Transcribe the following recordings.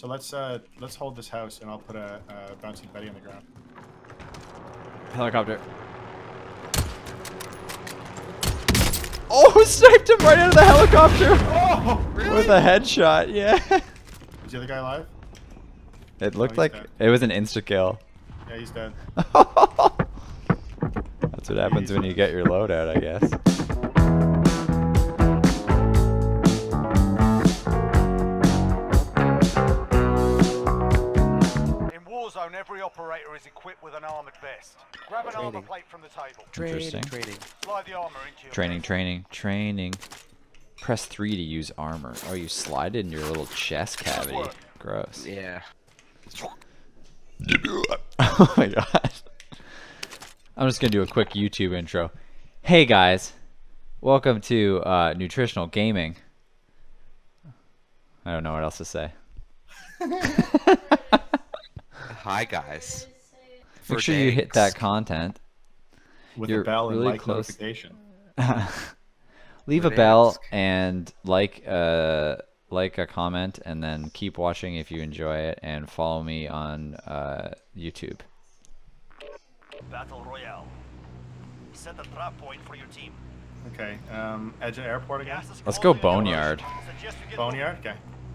So let's uh let's hold this house and I'll put a, a bouncing Betty on the ground. Helicopter. Oh, sniped him right out of the helicopter Oh, with a headshot. Yeah. Is the other guy alive? It looked he's like dead. it was an insta kill. Yeah, he's dead. That's what happens when you get your load out, I guess. Operator is equipped with an armored vest. Grab an armor Training. plate from the table. Interesting. Training. Slide the armor into your Training, training, training. Press 3 to use armor. Oh, you slide it in your little chest cavity. Gross. Yeah. oh my god. I'm just gonna do a quick YouTube intro. Hey guys, welcome to uh, Nutritional Gaming. I don't know what else to say. Hi guys. Make For sure you hit that content. With You're a bell and really like close. notification. Leave a bell thanks. and like uh like a comment and then keep watching if you enjoy it and follow me on uh, YouTube. Battle Royale. Set a trap point for your team. Okay. Um, Edge of Airport again. Let's go Boneyard. approach. Suggest you get Boneyard. Okay.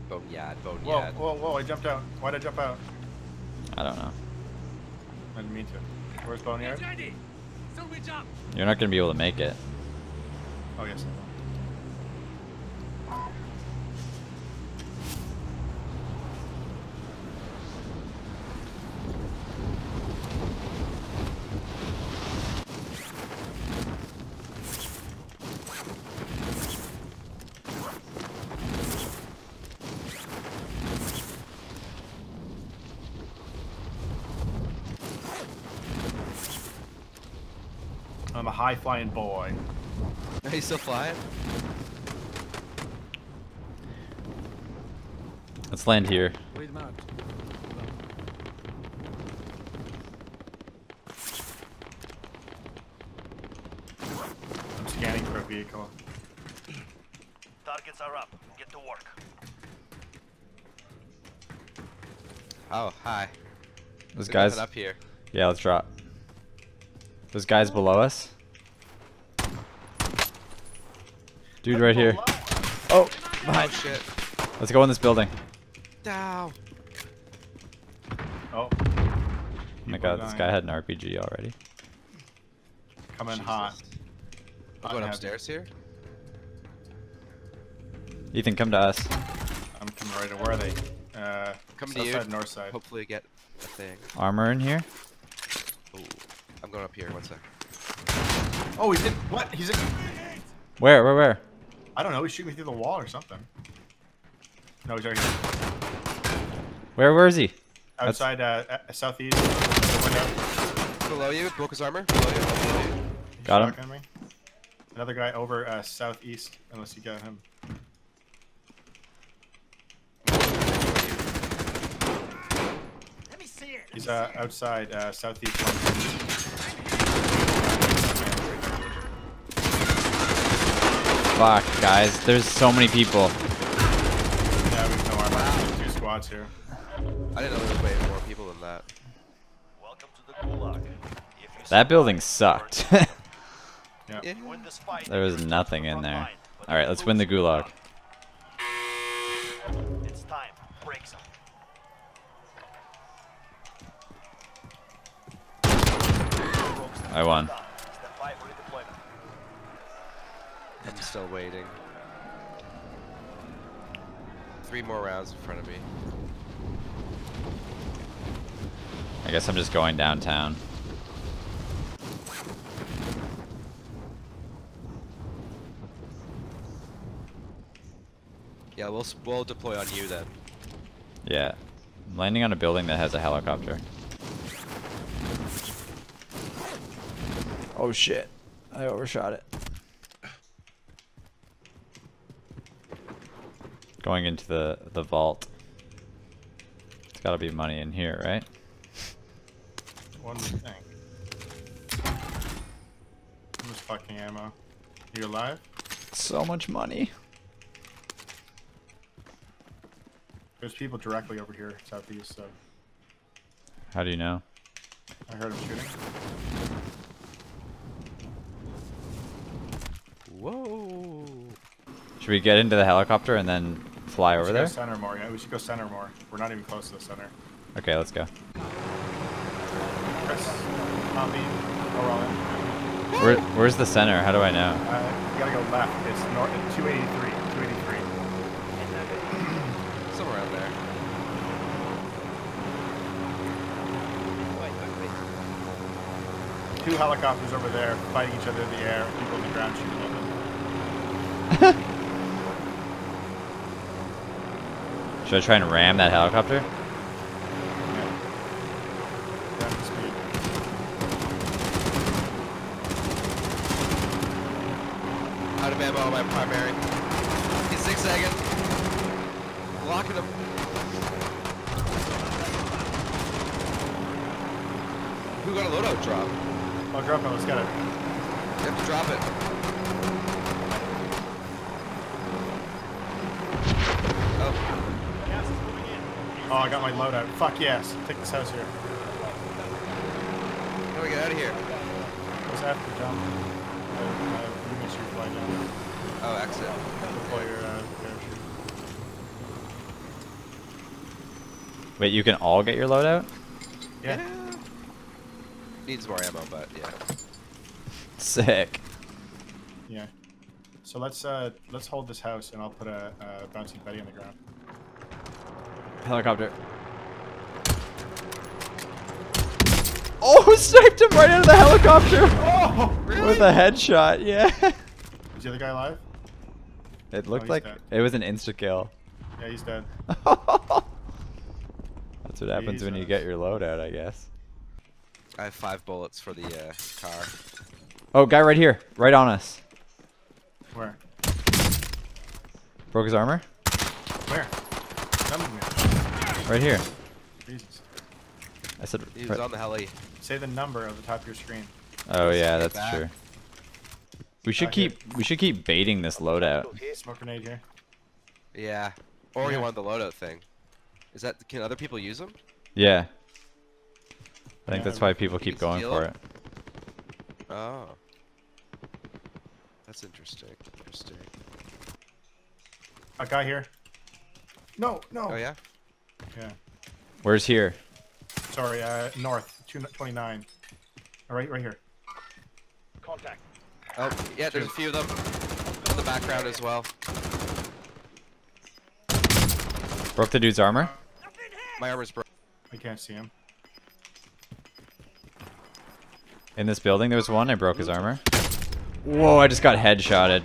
Boneyard, Whoa, boneyard. whoa, whoa! I jumped out. Why'd I jump out? I don't know. I didn't mean to. Where's Boneyard? You're not gonna be able to make it. Oh yes. High flying boy. Are you still flying? Let's land here. I'm scanning for a vehicle. Targets are up. Get to work. Oh, hi. Those There's guys. up here. Yeah, let's drop. Those guys below us. Dude, right here. Oh, Oh shit. Let's go in this building. Dow. Oh. Oh my god, this guy had an RPG already. coming Jesus. hot. I'm going upstairs here. Ethan, come to us. I'm coming right. to- Where are they? Uh, Coming south to you. side, north side. Hopefully get a thing. Armor in here? Ooh. I'm going up here. One sec. Oh, he did. What? He's. In, Where, where, where? I don't know. He's shooting me through the wall or something. No, he's right here. Where, where is he? Outside, uh, uh, southeast. window. Below you, broke his armor. Below you. Below you. Got him. shotgunning Another guy over uh, southeast, unless you got him. Let me see it. He's uh, outside uh, southeast. Fuck, guys. There's so many people. Yeah, we've no armor. Two squads here. I didn't know there was way more people than that. Welcome to the Gulag. If you That building sucked. Yeah. Yeah. win this fight, there was nothing in there. Alright, let's win the gulag. It's time. Break some. I won. Step by for redeployment. I'm still waiting. Three more rounds in front of me. I guess I'm just going downtown. Yeah, we'll we'll deploy on you then. Yeah. I'm landing on a building that has a helicopter. Oh shit. I overshot it. Going into the, the vault. It's gotta be money in here, right? One thing. think. How much fucking ammo? You alive? So much money. There's people directly over here, southeast. So How do you know? I heard them shooting. Whoa. Should we get into the helicopter and then fly over there? Center more. Yeah, we should go center more. We're not even close to the center. Okay, let's go. Chris, on. Oh. Where, where's the center? How do I know? Uh, you gotta go left. It's north. 283. 283. Somewhere around there. Two helicopters over there fighting each other in the air. People in the ground shooting at them. Should I try and ram that helicopter? Yeah. Down to speed. Out of ammo on my primary. He's zigzagging. Blocking him. Who got a loadout drop? Oh, drop it. Let's get it. You have to drop it. Oh, Oh, I got my loadout. Fuck yes. Take this house here. how do we get out of here? What's after jump? Uh, uh, you make sure you fly down. Oh, exit. Deploy your uh, parachute. Wait, you can all get your loadout? Yeah. Needs more ammo, but yeah. Sick. Yeah. So let's uh let's hold this house and I'll put a, a bouncing Betty on the ground. Helicopter. Oh, sniped him right out of the helicopter! Oh, With a headshot, yeah. Is the other guy alive? It looked he's like dead. it was an insta kill. Yeah, he's dead. That's what happens when you get your loadout, I guess. I have five bullets for the uh, car. Oh, guy right here, right on us. Where? Broke his armor? Where? Come with me. Right here. Jesus. I said. He was right- on the heli. Say the number on the top of your screen. Oh yeah, that's back. true. We should Uh, here. keep we should keep baiting this loadout. Smoke grenade here. Yeah. Or you want the loadout thing. Is that can other people use them? Yeah. I think Yeah, that's why people keep going for it. it. Oh. That's interesting. Interesting. A guy here. No, no. Oh yeah. Yeah. Where's here? Sorry, uh, north, two, 29. All right, right here. Contact. Oh yeah. There's a few of them in the background as well. Broke the dude's armor? My armor's broke. I can't see him. In this building there was one, I broke his armor. Whoa, I just got headshotted.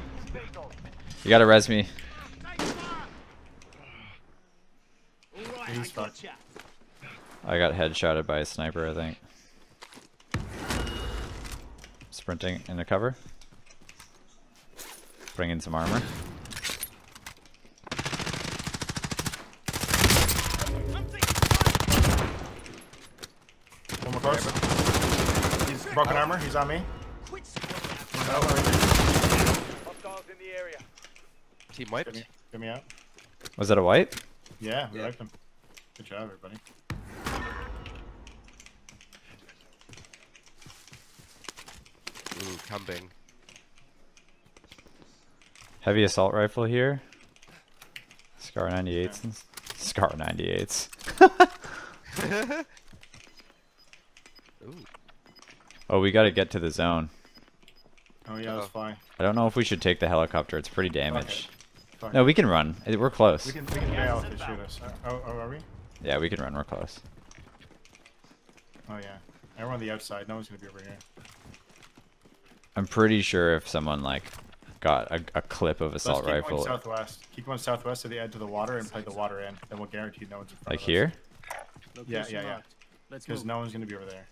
You gotta res me. Yeah, he's fucked. I got headshotted by a sniper, I think. Sprinting in the cover. Bring in some armor. One more close. He's broken armor. He's on me. Another one right there. Hostiles in the area. Team Get wiped. me, get me out. Was that a white? Yeah, we Yeah. wiped him. Good job, everybody. Ooh, cumbing. Heavy assault rifle here. Scar 98s. and Scar 98s. Ooh. Oh, we gotta get to the zone. Oh yeah, that's Uh-oh. fine. I don't know if we should take the helicopter. It's pretty damaged. Fuck. No, we can run. We're close. We can we can bail if they shoot us. Uh, oh, oh, are we? Yeah, we can run. We're close. Oh yeah. And we're on the outside. No one's gonna be over here. I'm pretty sure if someone like got a, a clip of Let's assault keep rifle, going southwest. Keep going southwest to the edge of the water and play the water in. Then we'll guarantee no one's in front like of us. here. Yeah, yeah, yeah. Because no one's gonna be over there.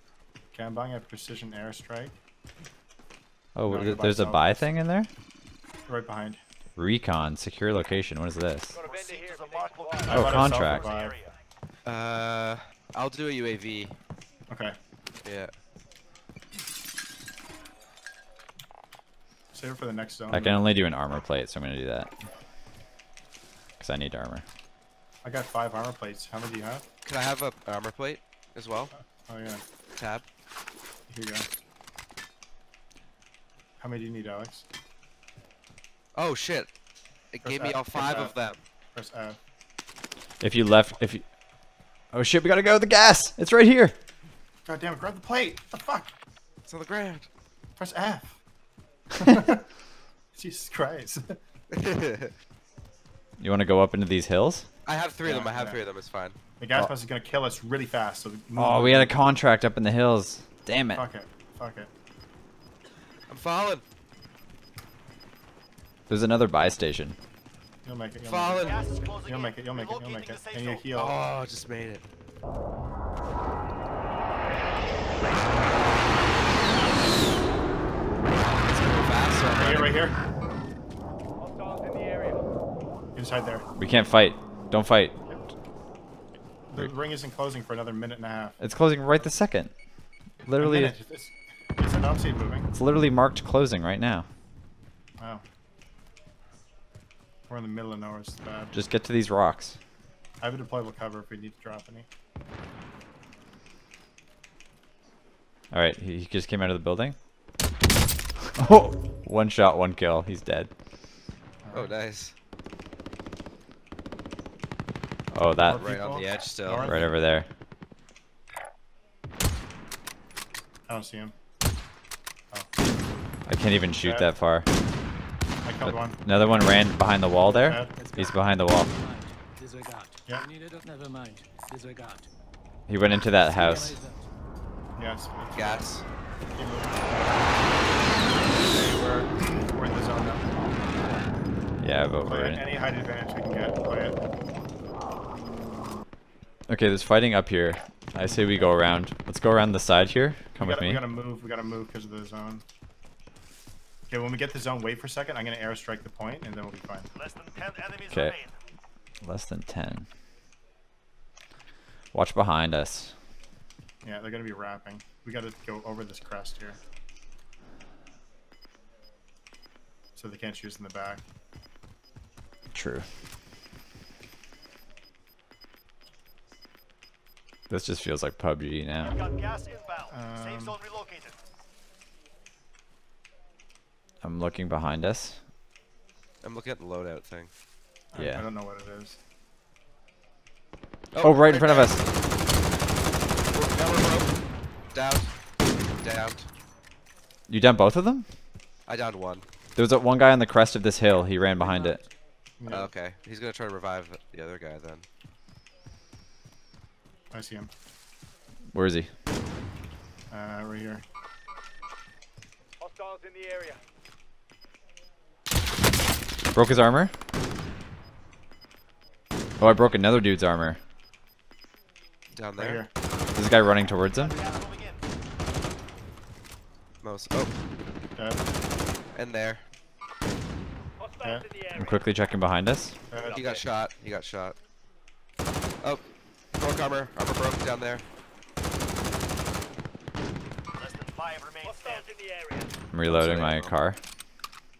Okay, I'm buying a precision airstrike. Oh, No, th- there's a buy thing in there. Right behind. Recon, secure location. What is this? Got a vendor here. Procedures if are it needs marked supplies. I Oh, bought contract. Uh, I'll do a UAV. Okay. Yeah. Save it for the next zone. I can only do an armor plate, so I'm gonna do that. Cause I need armor. I I got five armor plates. How many do you have? Can I have a an armor plate as well? Oh yeah. Tab. Here you go. How many do you need, Alex? Oh shit! It Press gave me F, all five F. of them. Press F. If you left, if you. Oh shit, we gotta go. With the gas. It's right here. God damn it! Grab the plate. What the fuck? It's on the ground. Press F. Jesus Christ. You want to go up into these hills? I have three of them. I have yeah. three of them. It's fine. The gas Oh. mask is gonna kill us really fast. So move Oh, on. we had a contract up in the hills. Damn it. Fuck it. Fuck it. I'm falling. There's another buy station. You'll make it. You'll Falling. Make Gas is closing it. You'll in. make it. You'll make it. You'll make it. And you heal. Oh, just made it. Let's go faster. Right here. Right here. Hostiles in the area. Inside there. We can't fight. Don't fight. The ring isn't closing for another minute and a half. It's closing right the second. Literally, minute. It's, it's I don't see moving. it's literally marked closing right now. Wow. We're in the middle of nowhere. It's bad. Just get to these rocks. I have a deployable cover if we need to drop any. All right, he, he just came out of the building. Oh, one shot, one kill. He's dead. Oh, nice. Oh, that More Right on the edge still. North. right over there. I don't see him. Oh. I can't even shoot Dead. that far. I killed one. another one ran behind the wall there. He's behind the wall. Disregard. Yeah. You never mind. Disregard. He went into that house. Yes. Gas. Keep moving. We're, we're in the zone now. Yeah, I've Play over it. it. Any height advantage we can get. Play it. Okay, there's fighting up here. I say we go around. Let's go around the side here. Come with gotta, me. We gotta move. We gotta move because of the zone. Okay, when we get the zone, wait for a second. I'm gonna airstrike the point, and then we'll be fine. Less than 10 enemies 'Kay. remain. Less than 10. Watch behind us. Yeah, they're gonna be wrapping. We gotta go over this crest here. So they can't shoot us in the back. True. This just feels like PUBG now. Got gas inbound. Safe Um, zone relocated. I'm looking behind us. I'm looking at the loadout thing. I- Yeah. I don't know what it is. Oh, right in front of us. Now we're. Downed. Downed. You down both of them? I downed one. There was that one guy on the crest of this hill. He ran behind it. Yeah, Oh, okay. He's gonna try to revive the other guy then. I see him. Where is he? Uh, right here. Hostiles in the area. Broke his armor? Oh, I broke another dude's armor. Down Right there. here. There's a guy running towards him. Gas moving in. Most. Oh, Dead. and there. Hostiles Yeah. I'm quickly checking behind us. Dead. He got shot. He got shot. Oh, broke armor. Armor broke down there. Less than 5 remain in the area. I'm reloading my I don't know. car.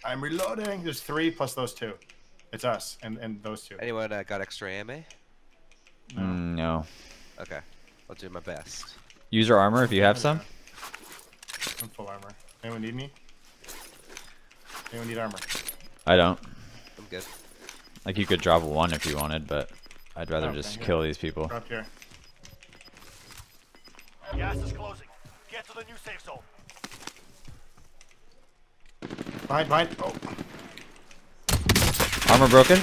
I'm reloading. There's three plus those two. It's us and and those two. Anyone uh, got extra ammo? No. Mm, no. Okay. I'll do my best. Use your armor if you have some. I'm full armor. Anyone need me? Anyone need armor? I don't. I'm good. Like you could drop one if you wanted, but I'd rather Okay, just yeah. kill these people. Drop here. Gas is closing. Get to the new safe zone. Behind, behind. Oh, Armor broken.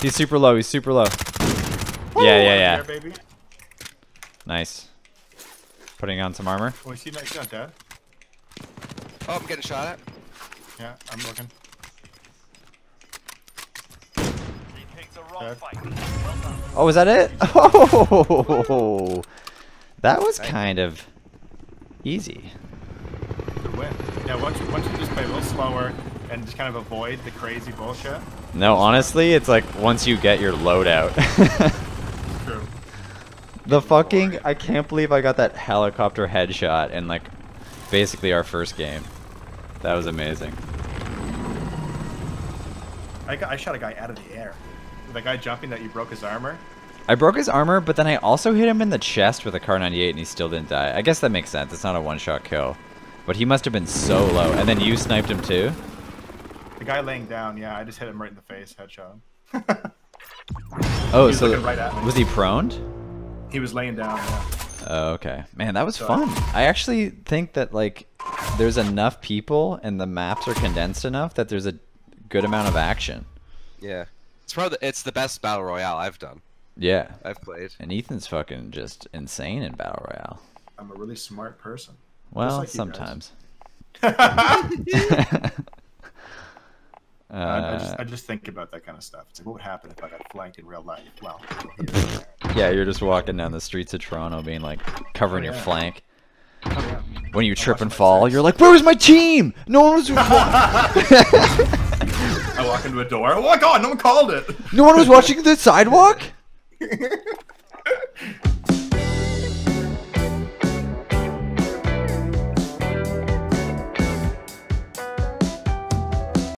He's super low. He's super low. Yeah, yeah, yeah. There, baby. Nice. Putting on some armor. Oh, is he not, he's not dead? Oh, I'm getting shot at. Yeah, I'm looking. They picked the wrong Dead. fight. Well done. Oh, is that it? Oh, that was kind of easy. Yeah, once once you just play a little slower and just kind of avoid the crazy bullshit. No, honestly, it's like once you get your loadout. True. the fucking I can't believe I got that helicopter headshot in like basically our first game. That was amazing. I got I shot a guy out of the air. The guy jumping that you broke his armor. I broke his armor, but then I also hit him in the chest with a Kar98 and he still didn't die. I guess that makes sense. It's not a one-shot kill. But he must have been so low. And then you sniped him too? The guy laying down, yeah, I just hit him right in the face, headshot. Oh, so looking right at was he proned? he was laying down, yeah. Oh, okay. Man, that was So- fun. I actually think that like there's enough people and the maps are condensed enough that there's a good amount of action. Yeah. It's probably the, it's the best battle royale I've done. Yeah. I've played. And Ethan's fucking just insane in Battle Royale. I'm a really smart person. Well, like you guys. sometimes. I, I just Uh, I just think about that kind of stuff. It's like, what would happen if I got flanked in real life? Well, yeah, you're just walking down the streets of Toronto being like covering Oh, your flank. When you trip and fall, you're like, "Where was my team? No one was watching." I walk into a door. Oh my god, no one called it. no one was watching the sidewalk."